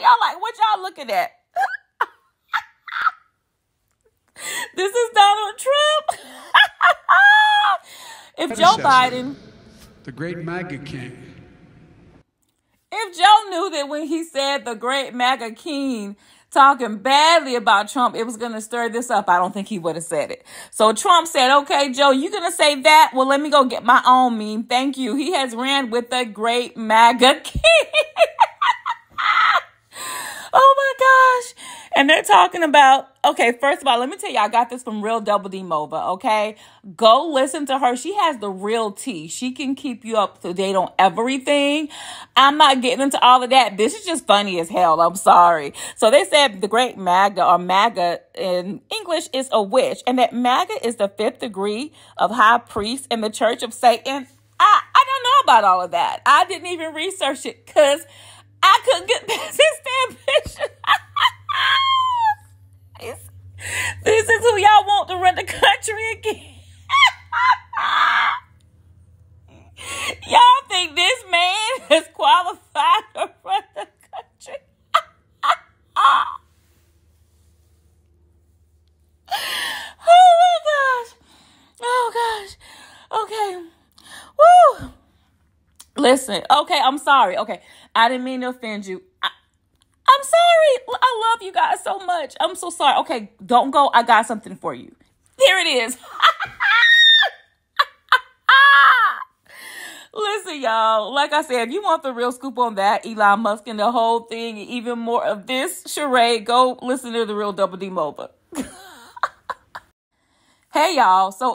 y'all like, what y'all looking at? this is Donald Trump. if Joe Biden, the great MAGA king, if Joe knew that when he said the great MAGA king talking badly about Trump, it was going to stir this up. I don't think he would have said it. So Trump said, okay, Joe, you going to say that? Well, let me go get my own meme. Thank you. He has ran with the great MAGA king. oh my gosh. And they're talking about, okay, first of all, let me tell you, I got this from Real Double D Mova, okay? Go listen to her. She has the real tea. She can keep you up to date on everything. I'm not getting into all of that. This is just funny as hell. I'm sorry. So they said the great MAGA or MAGA in English is a witch, and that MAGA is the fifth degree of high priest in the church of Satan. I, I don't know about all of that. I didn't even research it because I couldn't get past this damn picture. this is who run the country again. y'all think this man is qualified to run the country? oh my gosh. Oh gosh. Okay. Woo. Listen, okay, I'm sorry. Okay, I didn't mean to offend you. I, I'm sorry. I love you guys so much. I'm so sorry. Okay, don't go. I got something for you. Here it is. Listen, y'all. Like I said, if you want the real scoop on that, Elon Musk and the whole thing, even more of this charade, go listen to the real Double D Mova. hey, y'all. So